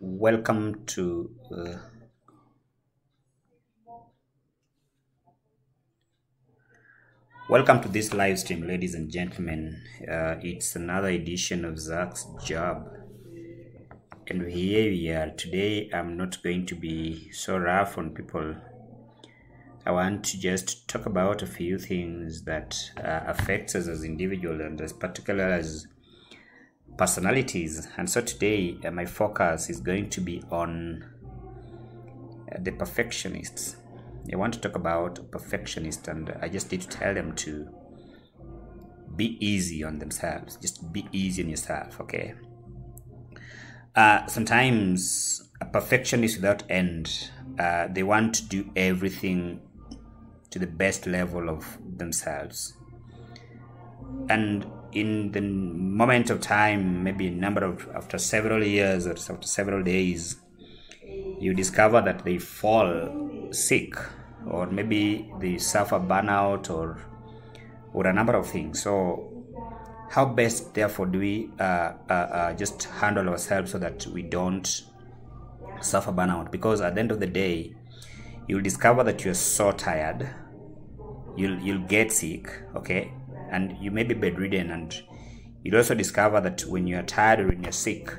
welcome to uh, welcome to this live stream ladies and gentlemen. Uh, it's another edition of Zacch's Jab. And here we are. Today i'm not going to be so rough on people. I want to just talk about a few things that uh, affects us as individuals and as particular as personalities. And so today uh, my focus is going to be on uh, the perfectionists. I want to talk about perfectionists and i just need to tell them to be easy on themselves. Just be easy on yourself okay? Uh, sometimes a perfectionist without end uh, they want to do everything to the best level of themselves and in the moment of time maybe a number of after several years or after several days you discover that they fall sick or maybe they suffer burnout or or a number of things. So how best therefore do we uh, uh, uh, just handle ourselves so that we don't suffer burnout? Because at the end of the day you'll discover that you're so tired you'll you'll get sick okay and you may be bedridden. And you'll also discover that when you're tired or when you're sick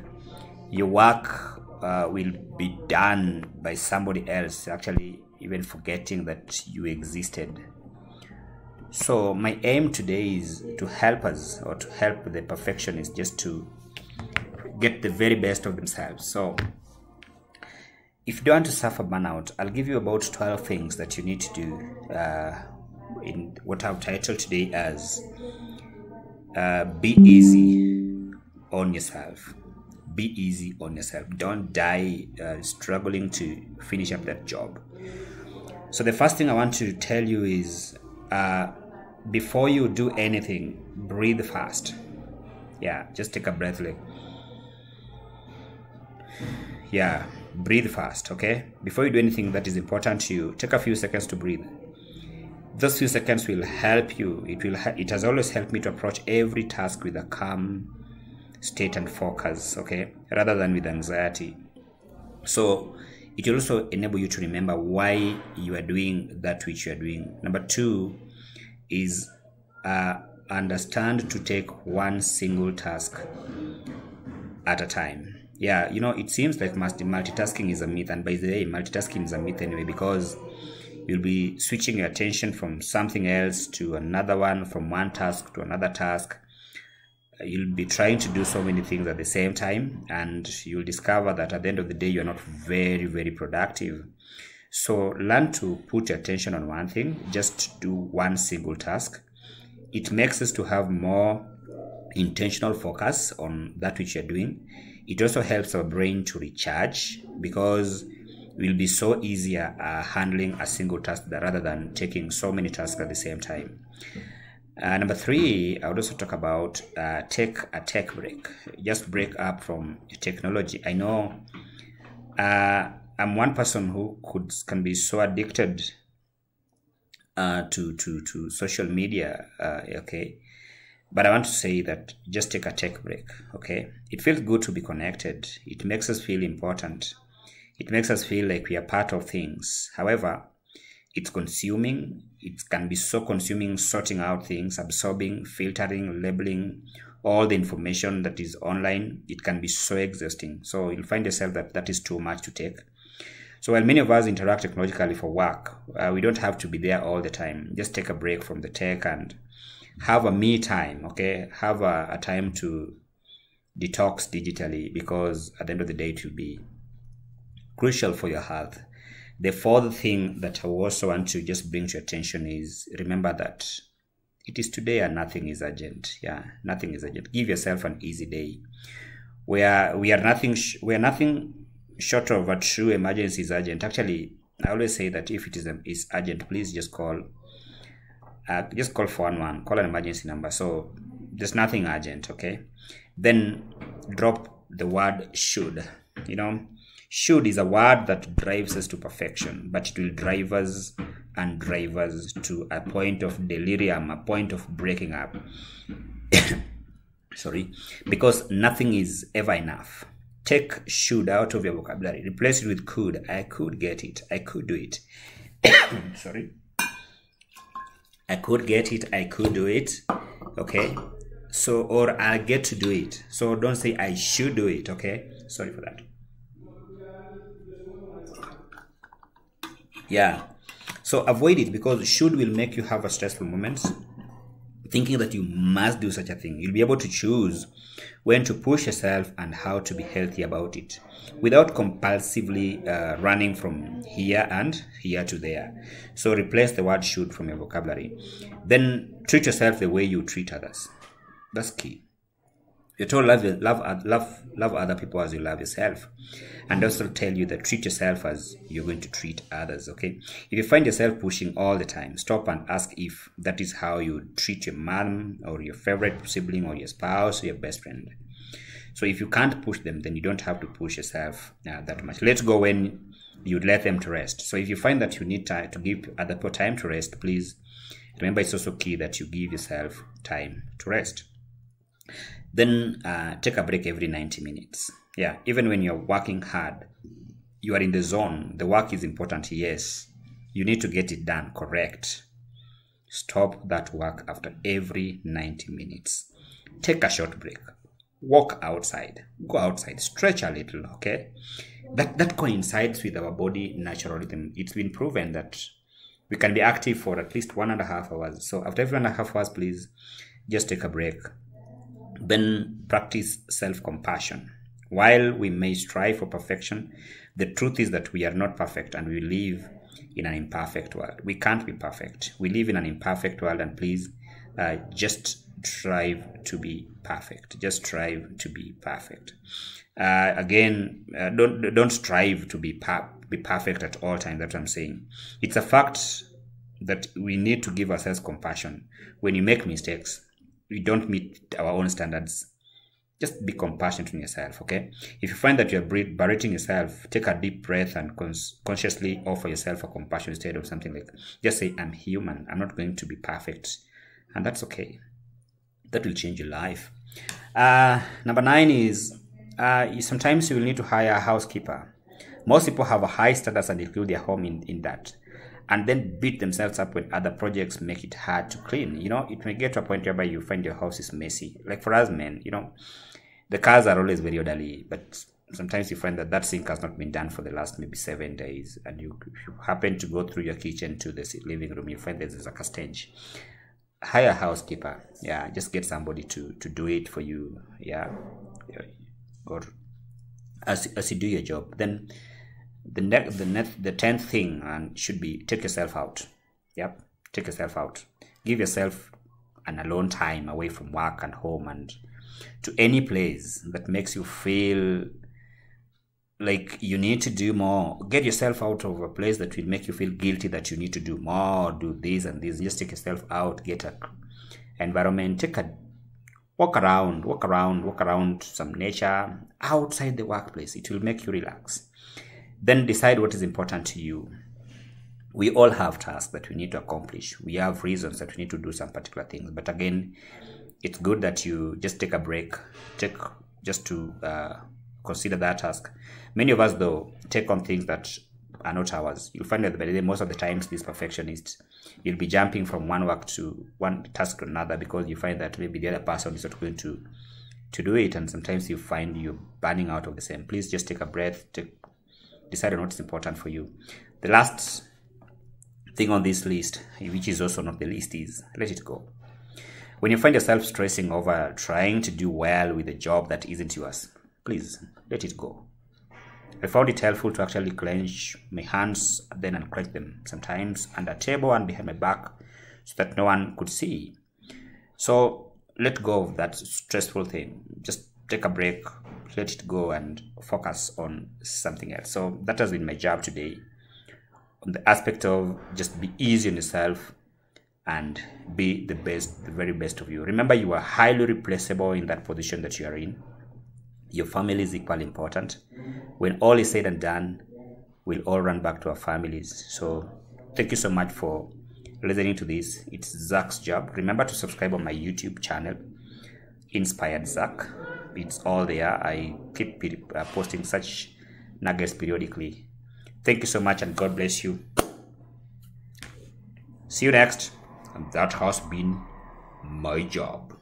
your work uh, will be done by somebody else actually even forgetting that you existed. So my aim today is to help us or to help the perfectionists just to get the very best of themselves. So if you don't want to suffer burnout i'll give you about 12 things that you need to do uh, in what I've titled today as uh, Be Easy on Yourself. Be easy on yourself. Don't die uh, struggling to finish up that job. So, the first thing I want to tell you is uh, before you do anything, breathe fast. Yeah, just take a breath like, yeah, breathe fast, okay? Before you do anything that is important to you, take a few seconds to breathe those few seconds will help you. It will it has always helped me to approach every task with a calm state and focus okay? Rather than with anxiety. So it will also enable you to remember why you are doing that which you are doing. Number two is uh, understand to take one single task at a time. Yeah you know it seems like multitasking is a myth and by the way multitasking is a myth anyway because you'll be switching your attention from something else to another one, from one task to another task. You'll be trying to do so many things at the same time, and you'll discover that at the end of the day, you're not very, very productive. So, learn to put your attention on one thing, just do one single task. It makes us to have more intentional focus on that which you're doing. It also helps our brain to recharge because will be so easier uh, handling a single task rather than taking so many tasks at the same time. Uh, number three, I would also talk about uh, take a tech break. Just break up from technology. I know uh, I'm one person who could can be so addicted uh, to to to social media. Uh, okay, but I want to say that just take a tech break. Okay, it feels good to be connected. It makes us feel important it makes us feel like we are part of things. However, it's consuming. It can be so consuming, sorting out things, absorbing, filtering, labeling all the information that is online. It can be so exhausting. So you'll find yourself that that is too much to take. So while many of us interact technologically for work, uh, we don't have to be there all the time. Just take a break from the tech and have a me time. Okay, have a, a time to detox digitally because at the end of the day, it will be crucial for your health. The fourth thing that I also want to just bring to your attention is remember that it is today and nothing is urgent. Yeah, nothing is urgent. Give yourself an easy day. We are we are nothing sh- we are nothing short of a true emergency is urgent. Actually, I always say that if it is is urgent, please just call. Uh, just call for one one. Call an emergency number. So there's nothing urgent. Okay, then drop the word should. You know, should is a word that drives us to perfection, but it will drive us and drive us to a point of delirium, a point of breaking up. Sorry, because nothing is ever enough. take should out of your vocabulary. Replace it with could. I could get it. I could do it. Sorry. I could get it. I could do it. Okay. So, or I'll get to do it. So don't say I should do it. Okay. Sorry for that. Yeah. So avoid it because should will make you have a stressful moment thinking that you must do such a thing. You'll be able to choose when to push yourself and how to be healthy about it without compulsively uh, running from here and here to there. So replace the word should from your vocabulary. Then treat yourself the way you treat others. That's key. You're told love, love, love, love other people as you love yourself, and also tell you that treat yourself as you're going to treat others. Okay, if you find yourself pushing all the time, stop and ask if that is how you treat your mom or your favorite sibling or your spouse or your best friend. So if you can't push them, then you don't have to push yourself uh, that much. Let's go when you let them to rest. So if you find that you need time to give other people time to rest, please remember it's also key that you give yourself time to rest. Then uh, take a break every 90 minutes. Yeah, even when you're working hard, you are in the zone. The work is important, yes. You need to get it done correct. Stop that work after every 90 minutes. Take a short break. Walk outside. Go outside. Stretch a little, okay? That, that coincides with our body natural rhythm. It's been proven that we can be active for at least one and a half hours. So after every one and a half hours, please just take a break then practice self compassion. While we may strive for perfection, the truth is that we are not perfect and we live in an imperfect world. We can't be perfect. We live in an imperfect world, and please uh, just strive to be perfect. Just strive to be perfect. Uh, again, uh, don't don't strive to be per- be perfect at all times. That's what I'm saying. It's a fact that we need to give ourselves compassion when you make mistakes we don't meet our own standards. Just be compassionate on yourself okay? If you find that you're berating yourself take a deep breath and cons- consciously offer yourself a compassion instead of something like just say i'm human. I'm not going to be perfect. And that's okay. That will change your life. Uh, number nine is uh, sometimes you will need to hire a housekeeper. Most people have a high status and include their home in, in that and then beat themselves up when other projects make it hard to clean. You know, it may get to a point whereby you find your house is messy. Like for us men, you know, the cars are always very orderly, but sometimes you find that that sink has not been done for the last maybe seven days, and you, you happen to go through your kitchen to the living room, you find there's like a stench. Hire a housekeeper, yeah. Just get somebody to to do it for you, yeah. Or as as you do your job, then the next the the tenth thing and should be take yourself out. Yep take yourself out. Give yourself an alone time away from work and home and to any place that makes you feel like you need to do more. Get yourself out of a place that will make you feel guilty that you need to do more do this and this. Just take yourself out get a environment take a walk around walk around walk around some nature outside the workplace. It will make you relax then decide what is important to you. We all have tasks that we need to accomplish. We have reasons that we need to do some particular things. But again, it's good that you just take a break, take just to uh, consider that task. Many of us, though, take on things that are not ours. You'll find that most of the times, these perfectionists, you'll be jumping from one work to one task to another because you find that maybe the other person is not going to to do it, and sometimes you find you're burning out of the same. Please just take a breath, take decide on what's important for you. The last thing on this list, which is also not the least, is let it go. When you find yourself stressing over trying to do well with a job that isn't yours, please let it go. I found it helpful to actually clench my hands, then unclench them, sometimes under table and behind my back, so that no one could see. So let go of that stressful thing. Just take a break, let it go and focus on something else. So that has been my job today on the aspect of just be easy on yourself and be the best, the very best of you. Remember, you are highly replaceable in that position that you are in. Your family is equally important. When all is said and done, we'll all run back to our families. So, thank you so much for listening to this. It's Zacch's Jab. Remember to subscribe on my YouTube channel, Inspired Zach it's all there. I keep uh, posting such nuggets periodically. Thank you so much and god bless you. See you next. And that has been my job